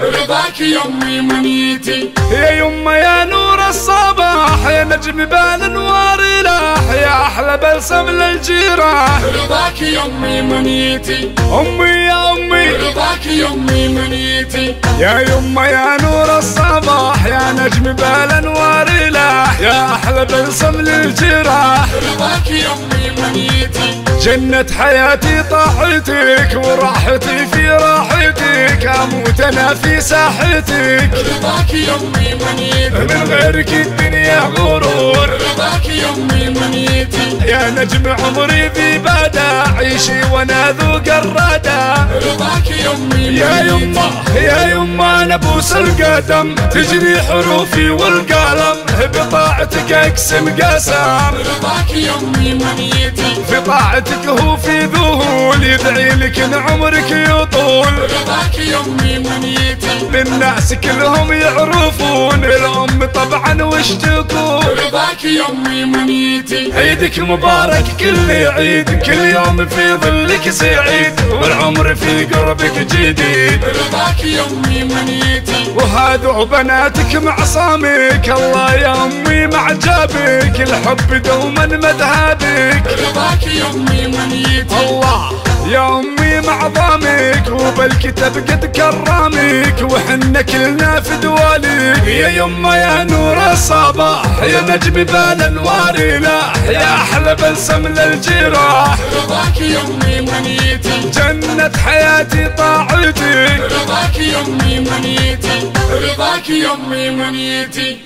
رضاك يمي منيتي. يا يما يا نور الصباح يا نجم بالانوار لاح يا أحلى بلسم للجراح رضاك يمي منيتي. أمي يا أمي. رضاك يمي منيتي. يا يما يا نور الصباح يا نجم بالانوار لاح يا أحلى بلسم للجراح رضاك يمي منيتي. جنة حياتي طاحتك وراحتي في راحتك أموت أنا في ساحتك رضاك يمي منيتي من غيرك الدنيا غرور. رضاك يمي منيتي يا نجم عمري ذي بدا عيشي وأنا ذوق الردى. رضاك يمي يا يما يا يما أنا بوس القدم. تجري حروفي والقلم. بطاعتك اقسم قسم. رضاك يمي منيتي في طاعتك هو في ذهول يدعي لك إن عمرك يطول. رضاك يمي منيتي للناس كلهم يعرفون الأم طبعا وش تقول؟ رضاك يمي منيتي عيدك مبارك كل عيد كل يوم في ظلك سعيد. والعمر في قربك جديد. رضاك يمي منيتي وهذا بناتك مع صامك الله يا أمي مع جابك الحب دوما مذهبك. رضاك يمي منيتي الله يا أمي مع ضامك وبالكتاب قد كرامك وحنا كلنا في دواليك يا يما يا نور الصباح يا نجم بالانوار لاح يا أحلى بلسم للجراح. رضاك يمي منيتي جنة حياتي طاعتك. رضاك يمي منيتي رضاك يمي منيتي